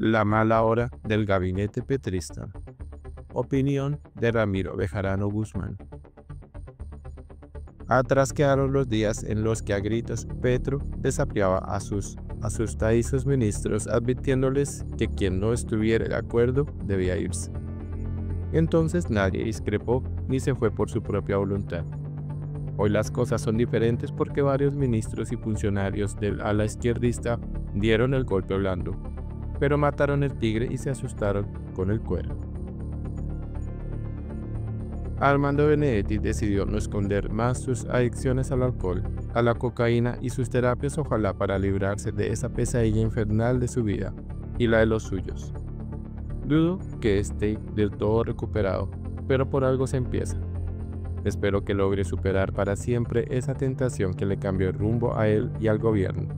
La mala hora del gabinete petrista. Opinión de Ramiro Bejarano Guzmán. Atrás quedaron los días en los que a gritos Petro desafiaba a sus asustadizos ministros advirtiéndoles que quien no estuviera de acuerdo debía irse. Entonces nadie discrepó ni se fue por su propia voluntad. Hoy las cosas son diferentes porque varios ministros y funcionarios del ala izquierdista dieron el golpe blando, pero mataron el tigre y se asustaron con el cuero. Armando Benedetti decidió no esconder más sus adicciones al alcohol, a la cocaína y sus terapias ojalá para librarse de esa pesadilla infernal de su vida y la de los suyos. Dudo que esté del todo recuperado, pero por algo se empieza. Espero que logre superar para siempre esa tentación que le cambió el rumbo a él y al gobierno.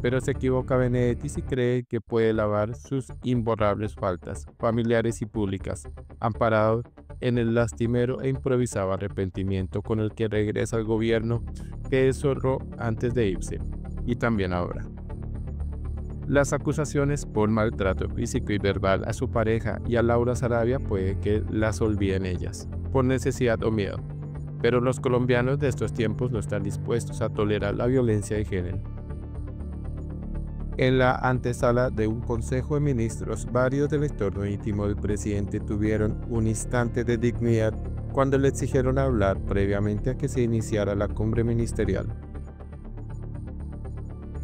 Pero se equivoca Benedetti si cree que puede lavar sus imborrables faltas, familiares y públicas, amparado en el lastimero e improvisado arrepentimiento con el que regresa al gobierno que deshonró antes de irse, y también ahora. Las acusaciones por maltrato físico y verbal a su pareja y a Laura Sarabia puede que las olviden ellas, por necesidad o miedo, pero los colombianos de estos tiempos no están dispuestos a tolerar la violencia de género en la antesala de un Consejo de Ministros, varios del entorno íntimo del presidente tuvieron un instante de dignidad cuando le exigieron hablar previamente a que se iniciara la cumbre ministerial.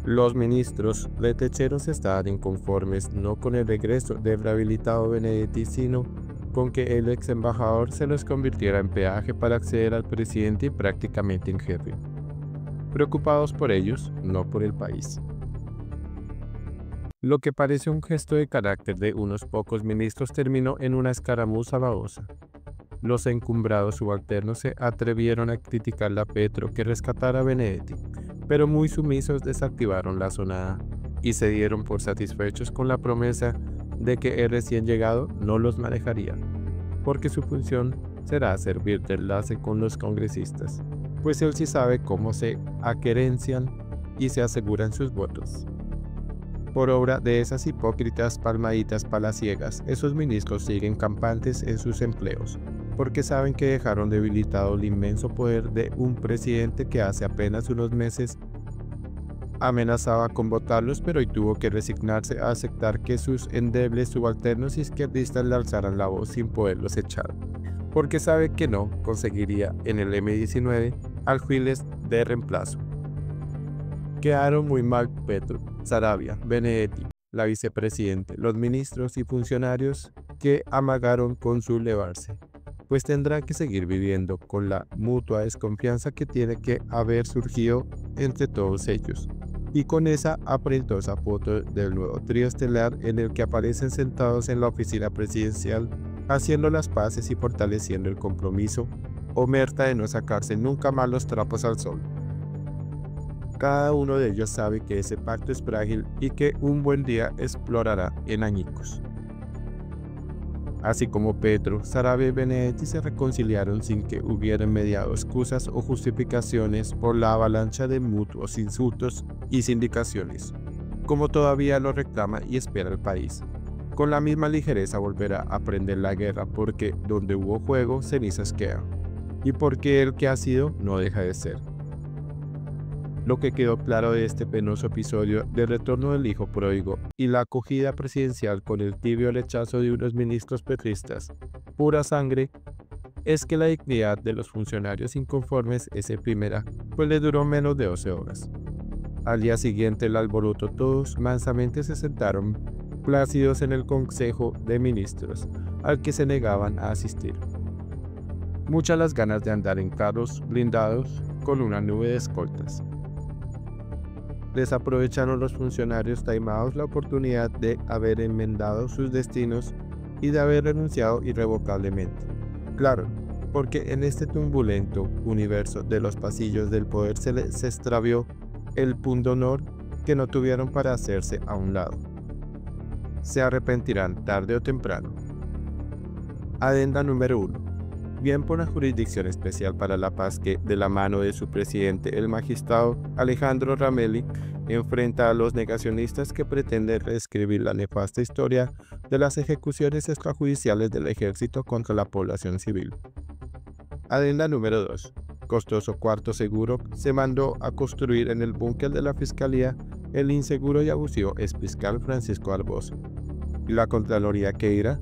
Los ministros letecheros estaban inconformes no con el regreso del rehabilitado Benedetti, sino con que el ex embajador se les convirtiera en peaje para acceder al presidente y prácticamente en jefe. Preocupados por ellos, no por el país. Lo que parece un gesto de carácter de unos pocos ministros terminó en una escaramuza babosa. Los encumbrados subalternos se atrevieron a criticar a Petro que rescatara a Benedetti, pero muy sumisos desactivaron la sonada y se dieron por satisfechos con la promesa de que el recién llegado no los manejaría, porque su función será servir de enlace con los congresistas, pues él sí sabe cómo se aquerencian y se aseguran sus votos por obra de esas hipócritas palmaditas palaciegas, esos ministros siguen campantes en sus empleos, porque saben que dejaron debilitado el inmenso poder de un presidente que hace apenas unos meses amenazaba con votarlos, pero hoy tuvo que resignarse a aceptar que sus endebles subalternos izquierdistas le alzaran la voz sin poderlos echar, porque sabe que no conseguiría en el M19 alfiles de reemplazo. Quedaron muy mal Petro, Sarabia, Benedetti, la vicepresidente, los ministros y funcionarios que amagaron con su levarse, pues tendrá que seguir viviendo con la mutua desconfianza que tiene que haber surgido entre todos ellos, y con esa aprentosa foto del nuevo trío estelar en el que aparecen sentados en la oficina presidencial haciendo las paces y fortaleciendo el compromiso, omerta de no sacarse nunca más los trapos al sol. Cada uno de ellos sabe que ese pacto es frágil y que un buen día explorará en añicos. Así como Petro, Sarabia y Benedetti se reconciliaron sin que hubieran mediado excusas o justificaciones por la avalancha de mutuos insultos y sindicaciones, como todavía lo reclama y espera el país. Con la misma ligereza volverá a aprender la guerra porque donde hubo juego, cenizas quedan, y porque el que ha sido no deja de ser. Lo que quedó claro de este penoso episodio del retorno del hijo pródigo y la acogida presidencial con el tibio lechazo de unos ministros petristas, pura sangre, es que la dignidad de los funcionarios inconformes es efímera, pues le duró menos de 12 horas. Al día siguiente el alboroto todos mansamente se sentaron plácidos en el Consejo de Ministros, al que se negaban a asistir. Muchas las ganas de andar en carros blindados con una nube de escoltas desaprovecharon los funcionarios taimados la oportunidad de haber enmendado sus destinos y de haber renunciado irrevocablemente. Claro, porque en este turbulento universo de los pasillos del poder se les extravió el punto honor que no tuvieron para hacerse a un lado. Se arrepentirán tarde o temprano. Adenda número 1 bien por la Jurisdicción Especial para la Paz que, de la mano de su presidente, el magistrado Alejandro Ramelli, enfrenta a los negacionistas que pretenden reescribir la nefasta historia de las ejecuciones extrajudiciales del ejército contra la población civil. Adenda número 2. Costoso cuarto seguro se mandó a construir en el búnker de la Fiscalía el inseguro y abusivo exfiscal Francisco Arbós. La Contraloría Queira